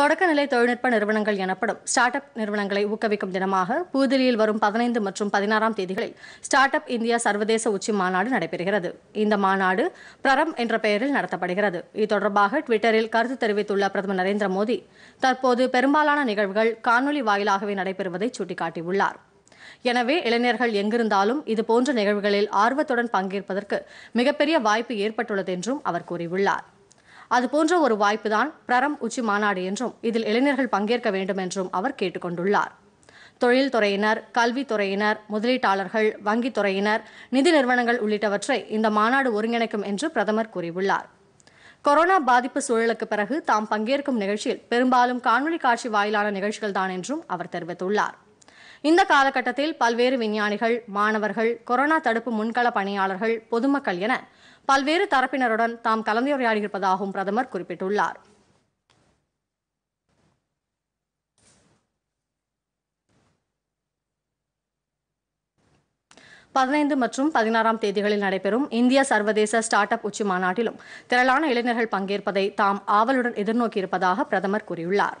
தொடக்கநிலை தொழில்நுட்ப நிறுவனங்கள் எனப்படும் ஸ்டார்ட் அப் நிறுவனங்களை ஊக்குவிக்கும் தினமாக புதுதில்லியில் வரும் பதினைந்து மற்றும் பதினாறாம் தேதிகளில் ஸ்டார்ட் அப் இந்தியா சர்வதேச உச்சி மாநாடு நடைபெறுகிறது. இந்த மாநாடு பிரரம் என்ற பெயரில் நடத்தப்படுகிறது. இது தொடர்பாக ட்விட்டரில் கருத்து தெரிவித்துள்ள பிரதமர் நரேந்திர மோடி தற்போது பெரும்பாலான நிகழ்வுகள் காணொலி வாயிலாகவே நடைபெறுவதை சுட்டிக்காட்டியுள்ளார். எனவே இளைஞர்கள் எங்கிருந்தாலும் இது போன்ற நிகழ்வுகளில் ஆர்வத்துடன் பங்கேற்பதற்கு மிகப்பெரிய வாய்ப்பு ஏற்பட்டுள்ளது என்றும் அவர் கூறியுள்ளார். அதுபோன்ற ஒரு வாய்ப்புதான் பிரரம் உச்சி மாநாடு என்றும் இதில் இளைஞர்கள் பங்கேற்க வேண்டும் என்றும் அவர் கேட்டுக்கொண்டுள்ளார். தொழில்துறையினர் கல்வித்துறையினர் முதலீட்டாளர்கள் வங்கித் துறையினர் நிதி நிறுவனங்கள் உள்ளிட்டவற்றை இந்த மாநாடு ஒருங்கிணைக்கும் என்று பிரதமர் கூறியுள்ளார். கொரோனா பாதிப்பு சூழலுக்கு பிறகு தாம் பங்கேற்கும் நிகழ்ச்சியில் பெரும்பாலும் காணொலி காட்சி வாயிலான நிகழ்ச்சிகள்தான் என்றும் அவர் தெரிவித்துள்ளார். இந்த காலகட்டத்தில் பல்வேறு விஞ்ஞானிகள் மாணவர்கள் கொரோனா தடுப்பு முன்கள பணியாளர்கள் பொதுமக்கள் என பல்வேறு தரப்பினருடன் தாம் கலந்துரையாடியிருப்பதாகவும் பிரதமர் குறிப்பிட்டுள்ளார். பதினைந்து மற்றும் பதினாறாம் தேதிகளில் நடைபெறும் இந்திய சர்வதேச ஸ்டார்ட் அப் உச்சி மாநாட்டிலும் திரளான இளைஞர்கள் பங்கேற்பதை தாம் ஆவலுடன் எதிர்நோக்கியிருப்பதாக பிரதமர் கூறியுள்ளார்.